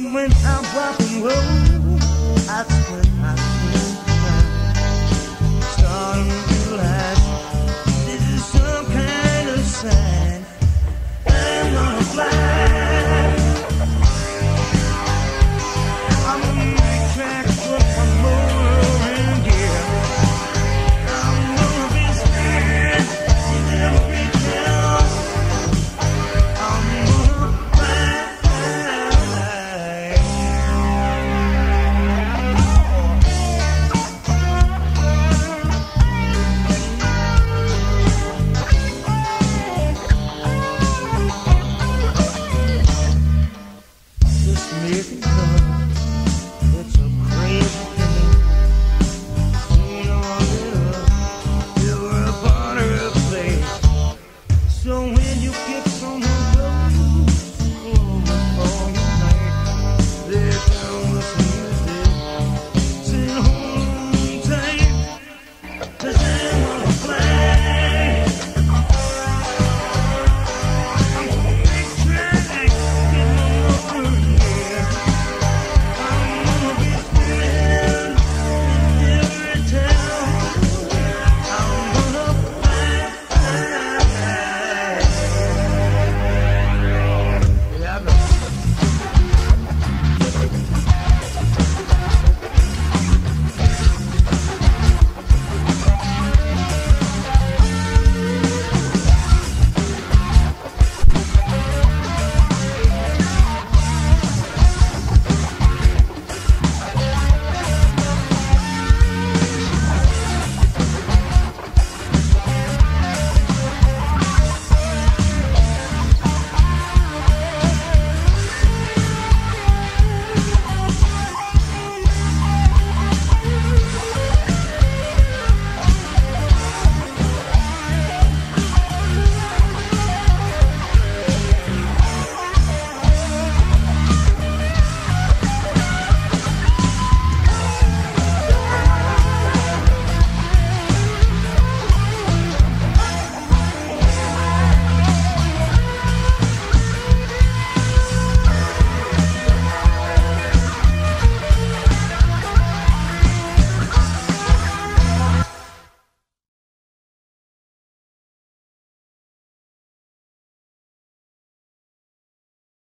when I'm rock and roll. That's when I